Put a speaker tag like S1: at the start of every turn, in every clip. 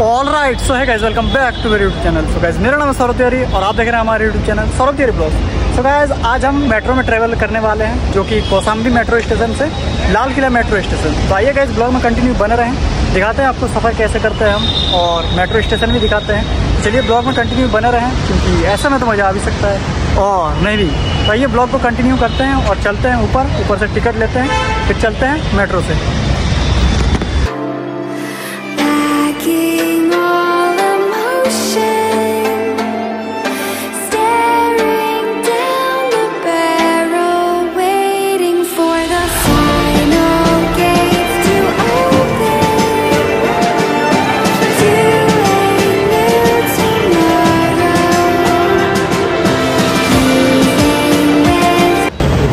S1: All right so hi guys welcome back to मेरे YouTube channel so guys मेरा नाम है सौरभ तिवारी और आप देख रहे हैं हमारे YouTube channel Saurabh Tiwari blog so guys आज हम मेट्रो में ट्रैवल करने वाले हैं, जो कि कौसाम्बी मेट्रो स्टेशन से लाल किला मेट्रो स्टेशन तो आइए गाइज़ ब्लॉग में कंटिन्यू बने रहें, दिखाते हैं आपको सफ़र कैसे करते हैं हम और मेट्रो स्टेशन भी दिखाते हैं. चलिए ब्लॉग में कंटिन्यू बने रहें, क्योंकि ऐसे में तो मज़ा आ भी सकता है. और नहीं भी. तो आइए ब्लॉग को कंटिन्यू करते हैं और चलते हैं ऊपर ऊपर से टिकट लेते हैं, फिर चलते हैं मेट्रो से.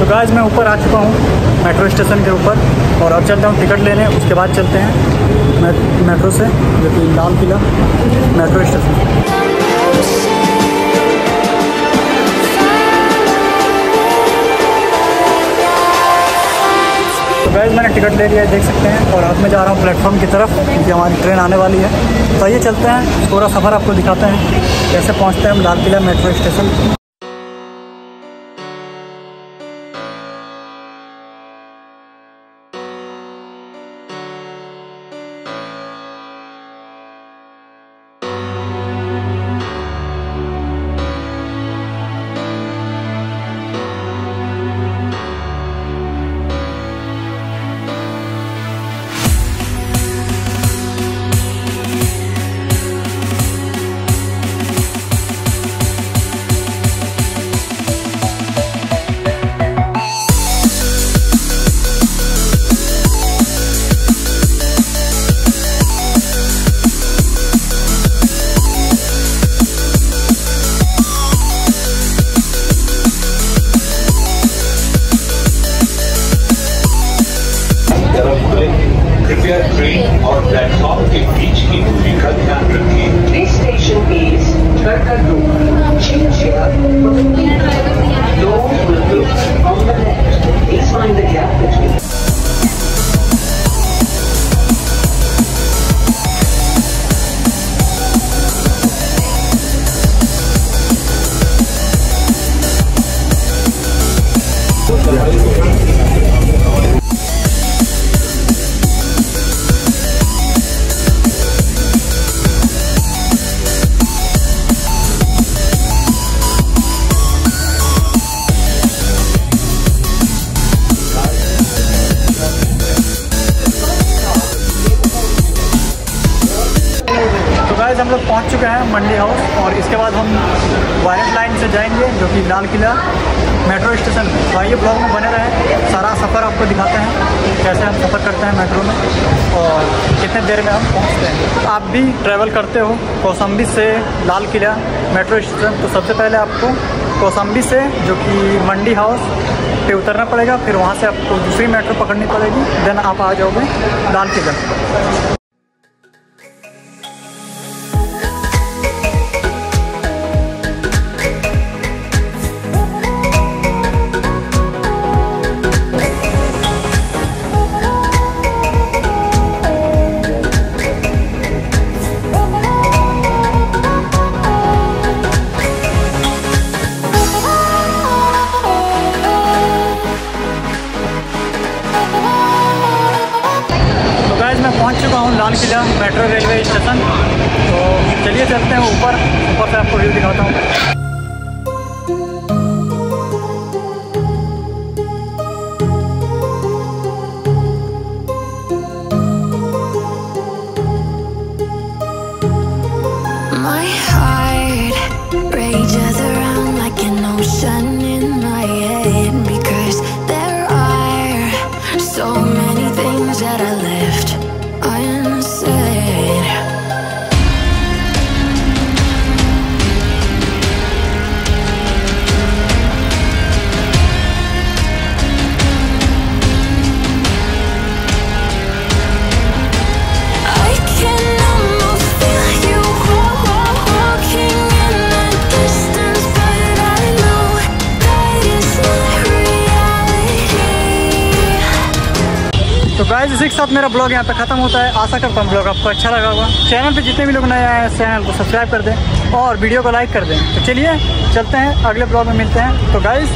S1: गाइज़ मैं ऊपर आ चुका हूँ, मेट्रो स्टेशन के ऊपर। और अब चलता हूँ टिकट लेने, उसके बाद चलते हैं मेट्रो से, जो कि लाल किला, मेट्रो स्टेशन। तो गाइज़ मैंने टिकट ले लिया है देख सकते हैं। और अब मैं जा रहा हूँ प्लेटफॉर्म की तरफ़, क्योंकि हमारी ट्रेन आने वाली है। तो आइए चलते हैं पूरा सफ़र आपको दिखाते हैं, कैसे पहुँचते हैं हम Lal Qila
S2: metro station. कृपया ट्रेन और प्लेटफॉर्म के बीच की दूरी का ध्यान रखें
S3: This station is Karkaduk,
S1: Guys हम लोग पहुँच चुके हैं मंडी हाउस और इसके बाद हम वायलेट लाइन से जाएँगे, जो कि लाल किला मेट्रो स्टेशन। तो आइए ब्लॉग में बने रहें। सारा सफ़र आपको दिखाते हैं, कैसे हम सफ़र करते हैं मेट्रो में और कितने देर में हम पहुँचते हैं। आप भी ट्रैवल करते हो कौसम्बी से लाल किला मेट्रो स्टेशन। तो सबसे पहले आपको कौसम्बी से, जो कि मंडी हाउस पे उतरना पड़ेगा। फिर वहाँ से आपको दूसरी मेट्रो पकड़नी पड़ेगी। देन आप आ जाओगे Lal Qila. Qila metro railway station. तो चलिए चलते हैं ऊपर। ऊपर से आपको व्यू दिखाता हूँ।
S4: said
S1: इसी के साथ मेरा ब्लॉग यहाँ पे ख़त्म होता है। आशा करता हूँ ब्लॉग आपको अच्छा लगा होगा। चैनल पे जितने भी लोग नए आए हैं चैनल को सब्सक्राइब कर दें और वीडियो को लाइक कर दें। तो चलिए, चलते हैं। अगले ब्लॉग में मिलते हैं। तो गाइज़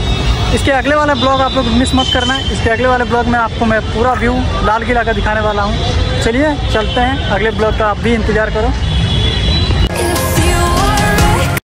S1: इसके अगले वाला ब्लॉग आप लोग मिस मत करना। है इसके अगले वाले ब्लॉग में आपको मैं पूरा व्यू लाल किला का दिखाने वाला हूँ। चलिए, चलते हैं। अगले ब्लॉग का आप भी इंतज़ार करो।